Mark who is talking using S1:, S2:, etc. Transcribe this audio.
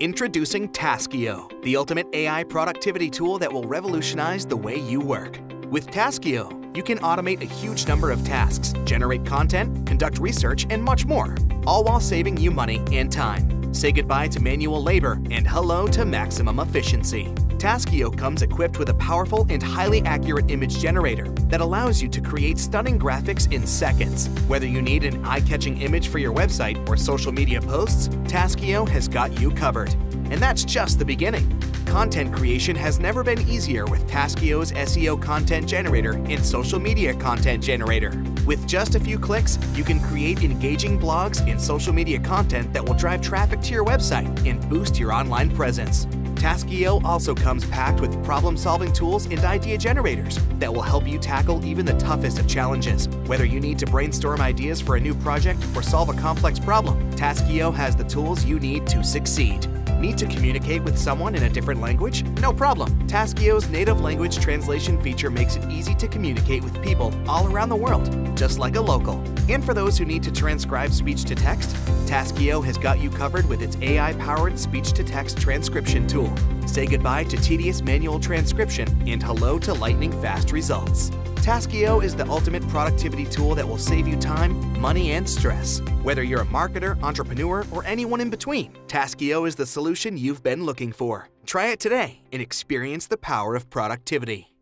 S1: Introducing Taskio, the ultimate AI productivity tool that will revolutionize the way you work. With Taskio, you can automate a huge number of tasks, generate content, conduct research, and much more, all while saving you money and time. Say goodbye to manual labor and hello to maximum efficiency. Taskio comes equipped with a powerful and highly accurate image generator that allows you to create stunning graphics in seconds. Whether you need an eye-catching image for your website or social media posts, Taskio has got you covered. And that's just the beginning. Content creation has never been easier with Taskio's SEO content generator and social media content generator. With just a few clicks, you can create engaging blogs and social media content that will drive traffic to your website and boost your online presence. Taskio also comes packed with problem-solving tools and idea generators that will help you tackle even the toughest of challenges. Whether you need to brainstorm ideas for a new project or solve a complex problem, Taskio has the tools you need to succeed. Need to communicate with someone in a different language? No problem. Taskio's native language translation feature makes it easy to communicate with people all around the world, just like a local. And for those who need to transcribe speech to text, Taskio has got you covered with its AI-powered speech-to-text transcription tool. Say goodbye to tedious manual transcription and hello to lightning-fast results. Taskio is the ultimate productivity tool that will save you time, money, and stress. Whether you're a marketer, entrepreneur, or anyone in between, Taskio is the solution you've been looking for. Try it today and experience the power of productivity.